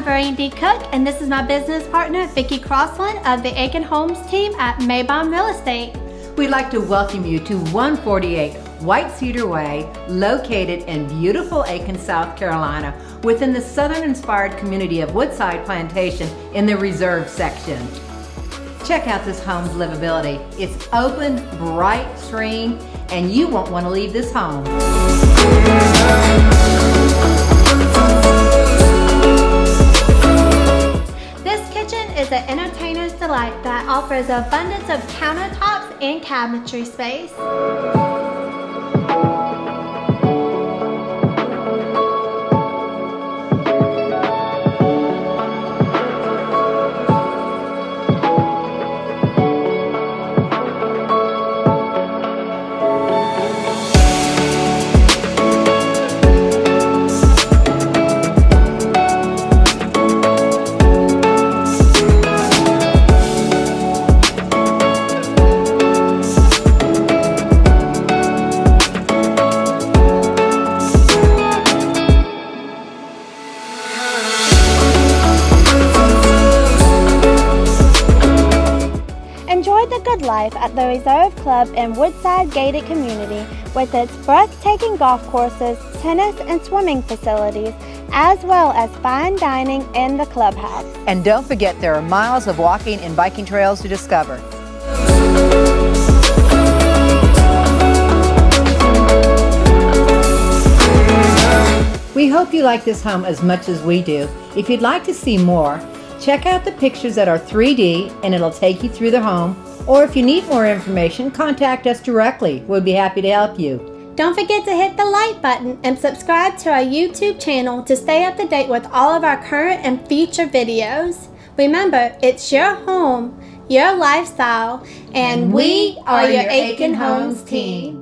Brandi Cook, and this is my business partner, Vikki Crossland of the Aiken Homes team at Meybohm Real Estate. We'd like to welcome you to 148 White Cedar Way, located in beautiful Aiken, South Carolina, within the southern inspired community of Woodside Plantation in the reserve section. Check out this home's livability. It's open, bright, serene, and you won't want to leave this home. Delight that offers abundance of countertops and cabinetry space. Life at the Reserve Club in Woodside Gated Community with its breathtaking golf courses, tennis and swimming facilities, as well as fine dining in the clubhouse. And don't forget there are miles of walking and biking trails to discover. We hope you like this home as much as we do. If you'd like to see more, check out the pictures that are 3D and it'll take you through the home. Or if you need more information, contact us directly. We'll be happy to help you. Don't forget to hit the like button and subscribe to our YouTube channel to stay up to date with all of our current and future videos. Remember, it's your home, your lifestyle, and, we are your Aiken Homes team.